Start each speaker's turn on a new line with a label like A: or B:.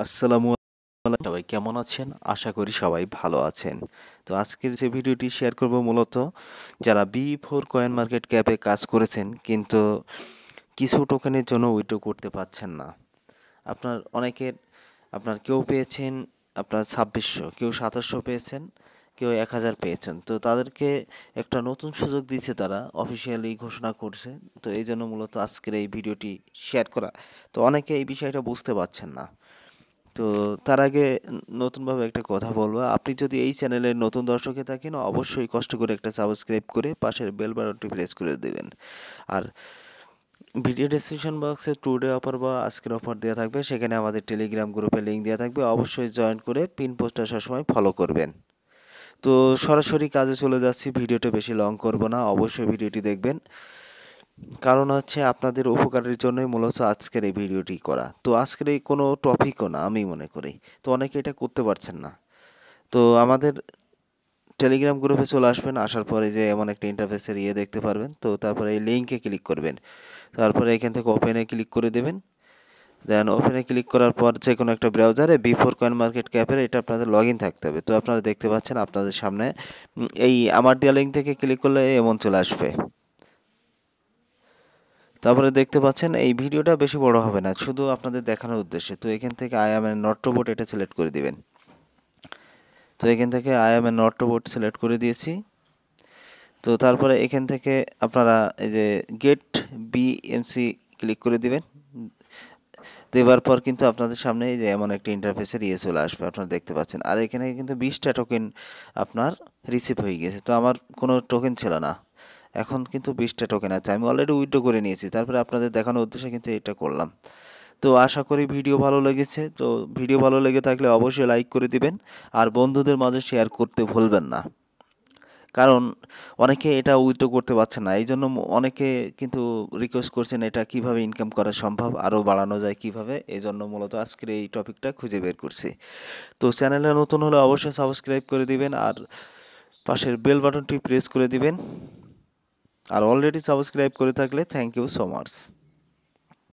A: আসসালামু আলাইকুম। সবাই কেমন আছেন? আশা করি সবাই ভালো আছেন। তো আজকের যে ভিডিওটি শেয়ার করব মূলত, যারা বি ফোর কয়েন মার্কেট ক্যাপে কাজ করেছেন, কিন্তু কিছু টোকেনের জন্য উইথড্র করতে পারছেন না। আপনার অনেকের, আপনার কেউ পেয়েছেন, আপনার ছাব্বিশশো, কেউ সাতাশশো পেয়েছেন, কেউ এক হাজার পেয়েছেন। তো তাদেরকে একটা নতুন সুযোগ দিচ্ছে তারা অফিসিয়ালি ঘোষণা করছে। তো এই জন্য মূলত আজকের এই ভিডিওটি শেয়ার করা। তো অনেকে এই বিষয়টা বুঝতে পারছেন না। তো তার আগে নতুনভাবে একটা কথা বলব। আপনি যদি এই চ্যানেলের নতুন দর্শকে থাকেন, অবশ্যই কষ্ট করে একটা সাবস্ক্রাইব করে পাশের বেল বাটনটি প্রেস করে দেবেন। আর ভিডিও ডেসক্রিপশন বক্সে টুডে অফার বা আজকের অফার দেওয়া থাকবে, সেখানে আমাদের টেলিগ্রাম গ্রুপে লিঙ্ক দেওয়া থাকবে। অবশ্যই জয়েন করে পিন পোস্টটা সবসময় ফলো করবেন। তো সরাসরি কাজে চলে যাচ্ছি, ভিডিওটা বেশি লং করব না, অবশ্যই ভিডিওটি দেখবেন। কারণ হচ্ছে আপনাদের উপকারের জন্যই মূলত আজকের এই ভিডিওটি করা। তো আজকের এই কোনো টপিকও না, আমি মনে করি। তো অনেকে এটা করতে পারছেন না। তো আমাদের টেলিগ্রাম গ্রুপে চলে আসবেন, আসার পরে যে এমন একটা ইন্টারফেসের ইয়ে দেখতে পারবেন। তো তারপরে এই লিঙ্কে ক্লিক করবেন। তারপরে এখান থেকে ওপেনে ক্লিক করে দেবেন। দেন ওপেনে ক্লিক করার পর যে কোনো একটা ব্রাউজারে বিফোর কয়েন মার্কেট ক্যাপের এটা আপনাদের লগ থাকতে হবে। তো আপনারা দেখতে পাচ্ছেন আপনাদের সামনে এই আমার দেওয়া লিঙ্ক থেকে ক্লিক করলে এমন চলে আসবে। তারপরে দেখতে পাচ্ছেন এই ভিডিওটা বেশি বড় হবে না, শুধু আপনাদের দেখানোর উদ্দেশ্যে। তো এখান থেকে I am a not robot এটা সিলেক্ট করে দিবেন। তো এখান থেকে I am a not robot select করে দিয়েছি। তো তারপরে এখান থেকে আপনারা এই যে গেট বিএমসি ক্লিক করে দিবেন। দেওয়ার পর কিন্তু আপনাদের সামনে এই যে এমন একটা ইন্টারফেসের ইয়ে চলে আসবে, আপনারা দেখতে পাচ্ছেন। আর এখানে কিন্তু বিশটা টোকেন আপনার রিসিভ হয়ে গেছে তো আমার কোনো টোকেন ছিল না। এখন কিন্তু বিশটা টোকেন আছে। আমি অলরেডি উইথড্র করে নিয়েছি। তারপরে আপনাদের দেখানোর উদ্দেশ্যে কিন্তু এটা করলাম। তো আশা করি ভিডিও ভালো লেগেছে। তো ভিডিও ভালো লেগে থাকলে অবশ্যই লাইক করে দিবেন। আর বন্ধুদের মাঝে শেয়ার করতে ভুলবেন না। কারণ অনেকে এটা উইথড্র করতে পারছে না। এই জন্য অনেকে কিন্তু রিকোয়েস্ট করছেন এটা কীভাবে ইনকাম করা সম্ভব আরও বাড়ানো যায় কীভাবে। এই জন্য মূলত আজকের এই টপিকটা খুঁজে বের করছি। তো চ্যানেলে নতুন হলে অবশ্যই সাবস্ক্রাইব করে দিবেন। আর পাশের বেল বাটনটি প্রেস করে দিবেন। আর অলরেডি সাবস্ক্রাইব করে থাকলে থ্যাংক ইউ সো মাচ